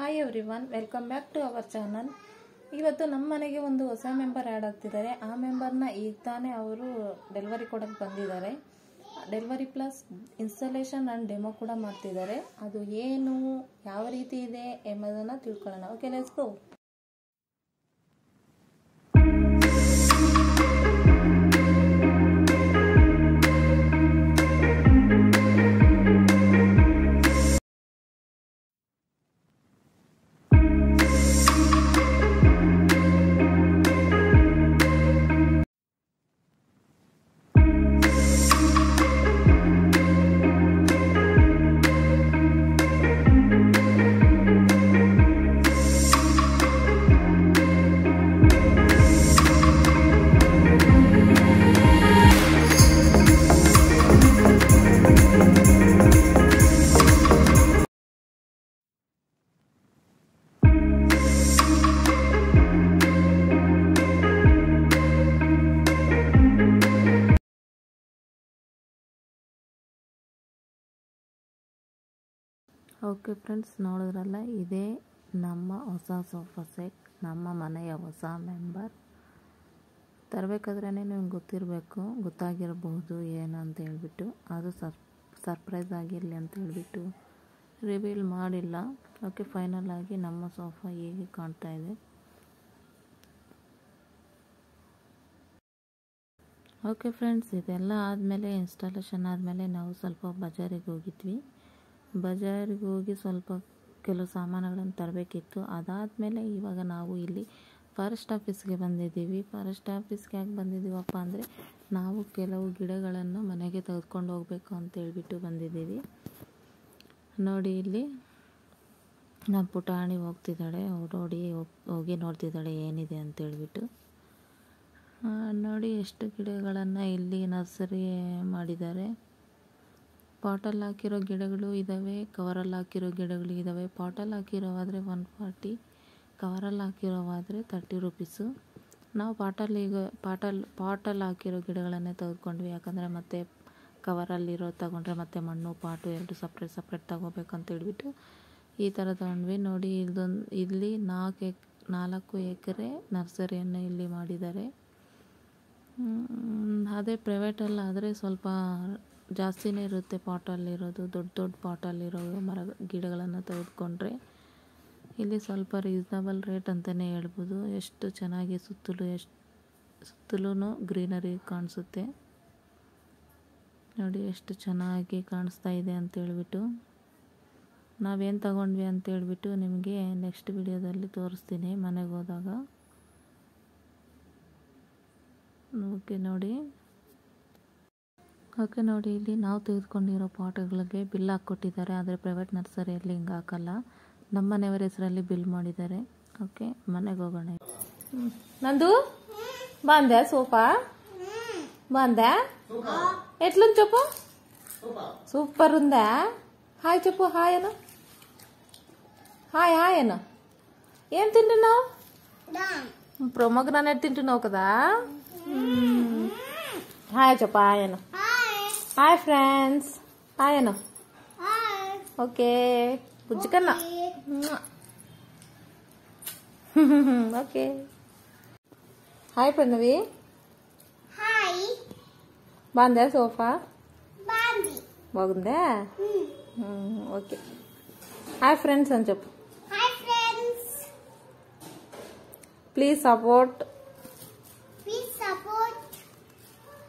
Hi everyone welcome back to our channel ಇವತ್ತು ನಮ್ಮ ಮನೆಗೆ ಒಂದು ಹೊಸ ಮೆಂಬರ್ ಆ್ಯಡ್ ಆಗ್ತಿದ್ದಾರೆ. ಆ ಮೆಂಬರ್ನ ಈಗ ತಾನೇ ಅವರು ಡೆಲಿವರಿ ಕೊಡೋಕ್ಕೆ ಬಂದಿದ್ದಾರೆ. Delivery plus installation and demo ಕೂಡ ಮಾಡ್ತಿದ್ದಾರೆ. ಅದು ಏನು, ಯಾವ ರೀತಿ ಇದೆ ಎಂಬುದನ್ನು ತಿಳ್ಕೊಳ್ಳೋಣ. Okay let's go okay friends ನೋಡಿದ್ರಲ್ಲ, ಇದೇ ನಮ್ಮ ಹೊಸ ಸೋಫಾ ಸೆಟ್ ನಮ್ಮ ಮನೆಯ ಹೊಸ ಮೆಂಬರ್ ತರಬೇಕಾದ್ರೇ ನಿಮ್ಗೆ ಗೊತ್ತಿರಬೇಕು, ಗೊತ್ತಾಗಿರಬಹುದು ಏನು ಅಂತ ಹೇಳ್ಬಿಟ್ಟು. ಅದು ಸರ್ ಸರ್ಪ್ರೈಸ್ ಆಗಿರಲಿ ಅಂತ ಹೇಳ್ಬಿಟ್ಟು ರಿವೀಲ್ ಮಾಡಿಲ್ಲ. ಓಕೆ ಫೈನಲ್ ಆಗಿ ನಮ್ಮ ಸೋಫಾ ಹೀಗೆ ಕಾಣ್ತಾ ಇದೆ. ಓಕೆ ಫ್ರೆಂಡ್ಸ್ ಇದೆಲ್ಲ ಆದಮೇಲೆ ಇನ್ಸ್ಟಾಲೇಷನ್ ಆದಮೇಲೆ ನಾವು ಸ್ವಲ್ಪ ಬಜಾರಿಗೆ ಹೋಗಿದ್ವಿ. ಬಜಾರಿಗೆ ಹೋಗಿ ಸ್ವಲ್ಪ ಕೆಲವು ಸಾಮಾನುಗಳನ್ನು ತರಬೇಕಿತ್ತು. ಅದಾದಮೇಲೆ ಇವಾಗ ನಾವು ಇಲ್ಲಿ ಫಾರೆಸ್ಟ್ ಆಫೀಸ್ಗೆ ಬಂದಿದ್ದೀವಿ. ಫಾರೆಸ್ಟ್ ಆಫೀಸ್ಗೆ ಯಾಕೆ ಬಂದಿದ್ದೀವಪ್ಪ ಅಂದರೆ ನಾವು ಕೆಲವು ಗಿಡಗಳನ್ನು ಮನೆಗೆ ತೆಗೆದುಕೊಂಡು ಹೋಗಬೇಕು ಅಂತ ಹೇಳ್ಬಿಟ್ಟು ಬಂದಿದ್ದೀವಿ. ನೋಡಿ ಇಲ್ಲಿ ನಮ್ಮ ಪುಟಾಣಿ ಹೋಗ್ತಿದ್ದಾಳೆ. ಓಡೋಡಿ ಹೋಗಿ ನೋಡ್ತಿದ್ದಾಳೆ ಏನಿದೆ ಅಂತ ಹೇಳ್ಬಿಟ್ಟು. ನೋಡಿ ಎಷ್ಟು ಗಿಡಗಳನ್ನು ಇಲ್ಲಿ ನರ್ಸರಿ ಮಾಡಿದ್ದಾರೆ. ಪಾಟಲ್ಲಿ ಹಾಕಿರೋ ಗಿಡಗಳು ಇದ್ದಾವೆ ಕವರಲ್ಲಿ ಹಾಕಿರೋ ಗಿಡಗಳು ಇದ್ದಾವೆ ಪಾಟಲ್ಲಿ ಹಾಕಿರೋವಾದರೆ ಒನ್ ಫಾರ್ಟಿ ಕವರಲ್ಲಿ ಹಾಕಿರೋವಾದರೆ ತರ್ಟಿ ರುಪೀಸು ನಾವು ಪಾಟಲ್ಲಿ ಈಗ ಪಾಟಲ್ ಪಾಟಲ್ಲಿ ಹಾಕಿರೋ ಗಿಡಗಳನ್ನೇ ತೆಗೆದುಕೊಂಡ್ವಿ. ಯಾಕಂದರೆ ಮತ್ತೆ ಕವರಲ್ಲಿರೋ ತಗೊಂಡ್ರೆ ಮತ್ತೆ ಮಣ್ಣು, ಪಾಟು ಎರಡು ಸಪ್ರೇಟ್ ಸಪ್ರೇಟ್ ತಗೋಬೇಕಂತ ಹೇಳ್ಬಿಟ್ಟು ಈ ಥರ ತಗೊಂಡ್ವಿ. ನೋಡಿ ಇದೊಂದು ಇಲ್ಲಿ ನಾಲ್ಕು ಎಕ್, ನಾಲ್ಕು ಎಕರೆ ನರ್ಸರಿಯನ್ನು ಇಲ್ಲಿ ಮಾಡಿದ್ದಾರೆ. ಅದೇ ಪ್ರೈವೇಟಲ್ಲಾದರೆ ಸ್ವಲ್ಪ ಜಾಸ್ತಿನೇ ಇರುತ್ತೆ ಪಾಟಲ್ಲಿರೋದು, ದೊಡ್ಡ ದೊಡ್ಡ ಪಾಟಲ್ಲಿರೋ ಮರ ಗಿಡಗಳನ್ನು ತೆಗೆದುಕೊಂಡ್ರೆ ಇಲ್ಲಿ ಸ್ವಲ್ಪ ರೀಸ್ನಬಲ್ ರೇಟ್ ಅಂತಲೇ ಹೇಳ್ಬೋದು. ಎಷ್ಟು ಚೆನ್ನಾಗಿ ಸುತ್ತಲೂ ಎಷ್ಟು ಸುತ್ತಲೂ ಗ್ರೀನರಿ ಕಾಣಿಸುತ್ತೆ. ನೋಡಿ ಎಷ್ಟು ಚೆನ್ನಾಗಿ ಕಾಣಿಸ್ತಾ ಇದೆ ಅಂತ ಹೇಳ್ಬಿಟ್ಟು ನಾವೇನು ತಗೊಂಡ್ವಿ ಅಂತ ಹೇಳ್ಬಿಟ್ಟು ನಿಮಗೆ ನೆಕ್ಸ್ಟ್ ವಿಡಿಯೋದಲ್ಲಿ ತೋರಿಸ್ತೀನಿ ಮನೆಗೆ ಹೋದಾಗ. ಓಕೆ, ನೋಡಿ. ಓಕೆ ನೋಡಿ, ಇಲ್ಲಿ ನಾವು ತೆಗೆದುಕೊಂಡಿರೋ ಪಾಟ್ಗಳಿಗೆ ಬಿಲ್ ಹಾಕ್ಕೊಟ್ಟಿದ್ದಾರೆ, ಆದರೆ ಪ್ರೈವೇಟ್ ನರ್ಸರಿಯಲ್ಲಿ ಹಿಂಗೆ ಹಾಕಲ್ಲ. ನಮ್ಮ ಮನೆಯವರ ಹೆಸರಲ್ಲಿ ಬಿಲ್ ಮಾಡಿದ್ದಾರೆ. ಓಕೆ ಮನೆಗೆ ಹೋಗೋಣ ನಂದು? ಬಂದೆ ಸೋಫಾ ಬಂದೆ? ಎಟ್ಲೊಂದು ಚಪ್ಪು? ಸೂಪರ್ ಉಂದ. ಹಾಯ್ ಚಪ್ಪು ಹಾಯ್ ಏನು ಹಾಯ್ ಹಾಯ್ ಏನು ಏನು ತಿಂಡಿ ನಾವು? ಪ್ರೊಮೋಗ್ರಾನೇಟ್ ತಿಂಟಿ ನೋಕದ ಕದಾ? ಹಾಯ್ ಚಪ್ಪ ಏನು hi friends hi Anu okay బుజ్జికన్నా okay hi Pranavi బాగుందా సోఫా? బాగుందా. ఓకే హాయ్ ఫ్రెండ్స్ అని చెప్పు. Please support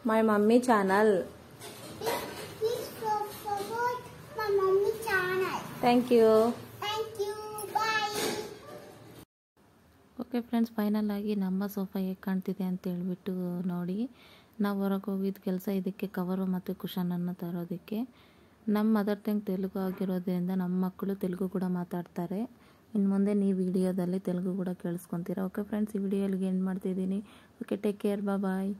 my mummy channel thank you okay friends final ಆಗಿ ನಮ್ಮ ಸೋಫಾ ಹೇಗೆ ಕಾಣ್ತಿದೆ ಅಂತ ಹೇಳ್ಬಿಟ್ಟು ನೋಡಿ. ನಾವು ಹೊರಗೆ ಹೋಗಿದ್ದ ಕೆಲಸ ಇದಕ್ಕೆ ಕವರು ಮತ್ತು ಕುಷನನ್ನು ತರೋದಕ್ಕೆ. ನಮ್ಮ ಮದರ್ ಟಂಗ್ ತೆಲುಗು ಆಗಿರೋದ್ರಿಂದ ನಮ್ಮ ಮಕ್ಕಳು ತೆಲುಗು ಕೂಡ ಮಾತಾಡ್ತಾರೆ. ಇನ್ನು ಮುಂದೆ ನೀವು ವಿಡಿಯೋದಲ್ಲಿ ತೆಲುಗು ಕೂಡ ಕೇಳಿಸ್ಕೊತೀರ? ಓಕೆ ಫ್ರೆಂಡ್ಸ್ ಈ ವಿಡಿಯೋಲಿಗೆ ಏನು ಮಾಡ್ತಿದ್ದೀನಿ. ಓಕೆ ಟೇಕ್ ಕೇರ್ ಬಾ ಬಾಯ್